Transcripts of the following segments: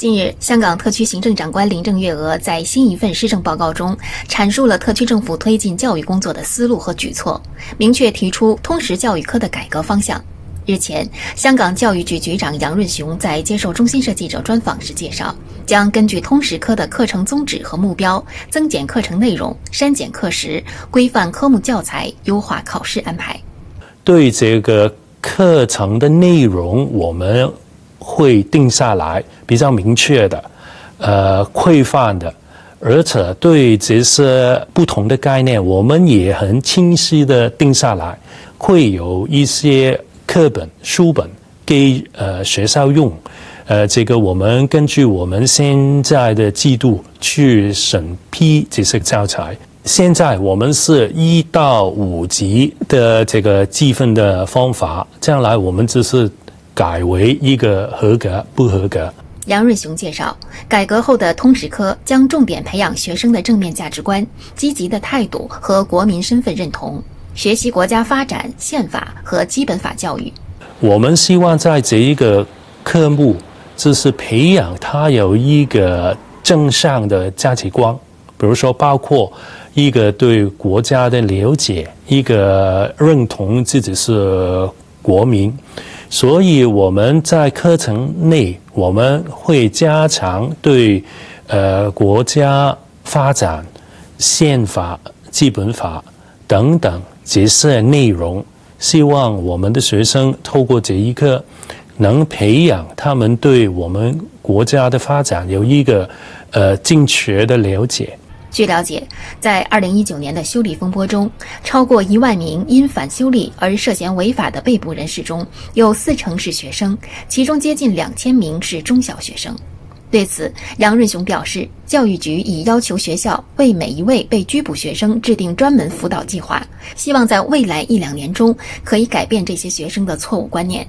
近日，香港特区行政长官林郑月娥在新一份施政报告中阐述了特区政府推进教育工作的思路和举措，明确提出通识教育科的改革方向。日前，香港教育局局长杨润雄在接受中新社记者专访时介绍，将根据通识科的课程宗旨和目标，增减课程内容、删减课时、规范科目教材、优化考试安排。对这个课程的内容，我们。会定下来比较明确的，呃，规范的，而且对这些不同的概念，我们也很清晰的定下来，会有一些课本、书本给呃学校用，呃，这个我们根据我们现在的季度去审批这些教材。现在我们是一到五级的这个计分的方法，将来我们只是。改为一个合格不合格。杨润雄介绍，改革后的通识科将重点培养学生的正面价值观、积极的态度和国民身份认同，学习国家发展、宪法和基本法教育。我们希望在这一个科目，就是培养他有一个正向的价值观，比如说包括一个对国家的了解，一个认同自己是国民。所以我们在课程内，我们会加强对呃国家发展、宪法、基本法等等这些内容，希望我们的学生透过这一课，能培养他们对我们国家的发展有一个呃正确的了解。据了解，在2019年的修例风波中，超过一万名因反修例而涉嫌违法的被捕人士中，有四成是学生，其中接近两千名是中小学生。对此，杨润雄表示，教育局已要求学校为每一位被拘捕学生制定专门辅导计划，希望在未来一两年中可以改变这些学生的错误观念。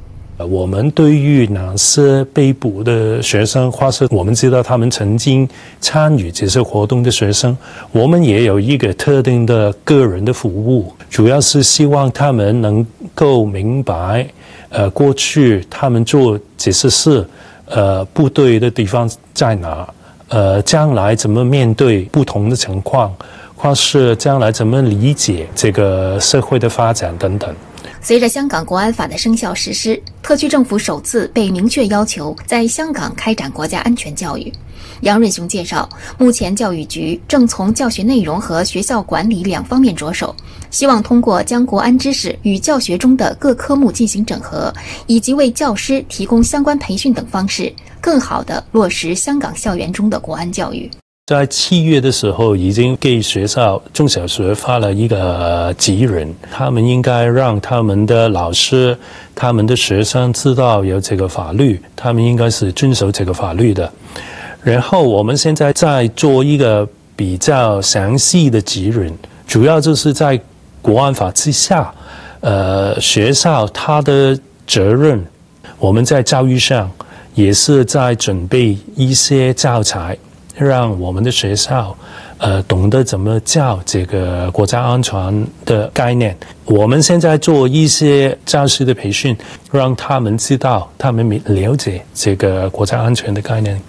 我们对于哪些被捕的学生，或是我们知道他们曾经参与这些活动的学生，我们也有一个特定的个人的服务，主要是希望他们能够明白，呃，过去他们做这些事，呃，不对的地方在哪，呃，将来怎么面对不同的情况，或是将来怎么理解这个社会的发展等等。随着香港国安法的生效实施，特区政府首次被明确要求在香港开展国家安全教育。杨润雄介绍，目前教育局正从教学内容和学校管理两方面着手，希望通过将国安知识与教学中的各科目进行整合，以及为教师提供相关培训等方式，更好地落实香港校园中的国安教育。在七月的时候，已经给学校中小学发了一个指引，他们应该让他们的老师、他们的学生知道有这个法律，他们应该是遵守这个法律的。然后我们现在在做一个比较详细的指引，主要就是在国安法之下，呃，学校他的责任，我们在教育上也是在准备一些教材。让我们的学校，呃，懂得怎么教这个国家安全的概念。我们现在做一些教师的培训，让他们知道，他们了解这个国家安全的概念。